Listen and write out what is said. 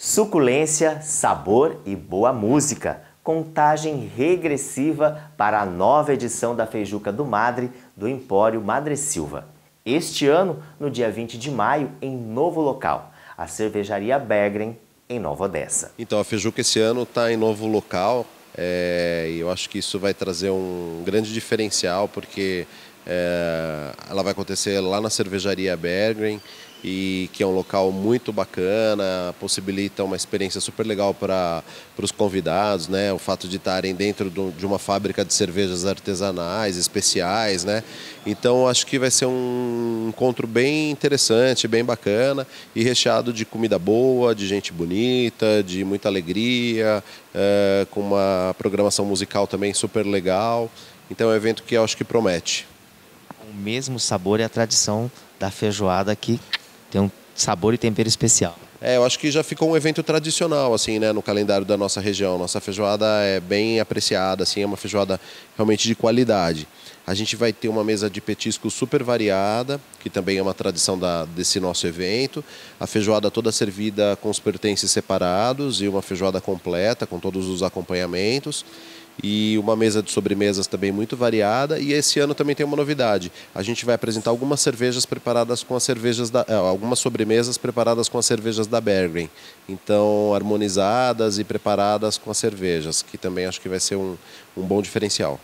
Suculência, sabor e boa música. Contagem regressiva para a nova edição da Feijuca do Madre do Empório Madre Silva. Este ano, no dia 20 de maio, em novo local, a Cervejaria Bergren, em Nova Odessa. Então, a Feijuca esse ano está em novo local é, e eu acho que isso vai trazer um grande diferencial, porque é, ela vai acontecer lá na Cervejaria Bergren e que é um local muito bacana, possibilita uma experiência super legal para os convidados, né? O fato de estarem dentro do, de uma fábrica de cervejas artesanais, especiais, né? Então acho que vai ser um encontro bem interessante, bem bacana e recheado de comida boa, de gente bonita, de muita alegria, é, com uma programação musical também super legal. Então é um evento que eu acho que promete. O mesmo sabor e a tradição da feijoada aqui tem um sabor e tempero especial. É, eu acho que já ficou um evento tradicional assim, né, no calendário da nossa região. Nossa feijoada é bem apreciada, assim, é uma feijoada realmente de qualidade. A gente vai ter uma mesa de petiscos super variada, que também é uma tradição da, desse nosso evento. A feijoada toda servida com os pertences separados e uma feijoada completa com todos os acompanhamentos e uma mesa de sobremesas também muito variada. E esse ano também tem uma novidade: a gente vai apresentar algumas cervejas preparadas com as cervejas da, é, algumas sobremesas preparadas com as cervejas da Bergren, então harmonizadas e preparadas com as cervejas, que também acho que vai ser um, um bom diferencial.